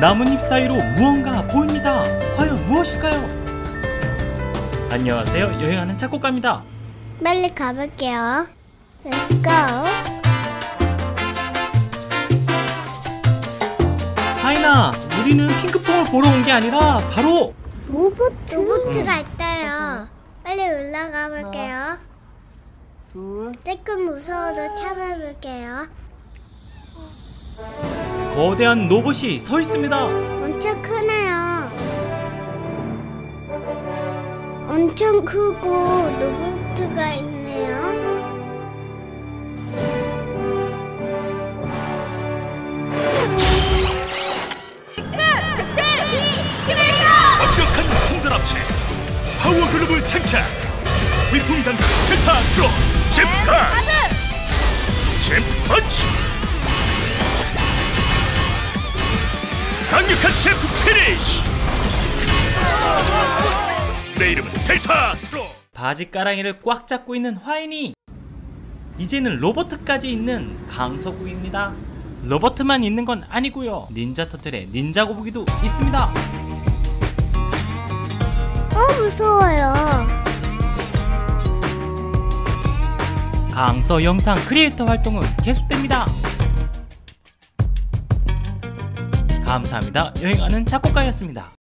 나뭇잎 사이로 무언가 보입니다. 과연 무엇일까요? 안녕하세요. 여행하는 작곡가입니다. 빨리 가볼게요. Let's go. 하이나, 우리는 핑크퐁을 보러 온 게 아니라 바로 로보트? 로보트가 있어요. 빨리 올라가 볼게요. 둘 조금 무서워도 참아볼게요. 거대한 로봇이 서 있습니다. 엄청 크네요. 엄청 크고 로보트가 있네요. 완벽한 성단 합체 파워 글루브 장착 위풍 단가 델타 트로 잼카 강력한 잼프 피니쉬 내 이름은 델타 바지 가랑이를 꽉 잡고 있는 화인이 이제는 로버트까지 있는 강서구입니다. 로버트만 있는 건 아니고요. 닌자 터틀의 닌자 거북이도 있습니다. 어 무서워요. 강서 영상 크리에이터 활동은 계속됩니다. 감사합니다. 여행하는 작곡가였습니다.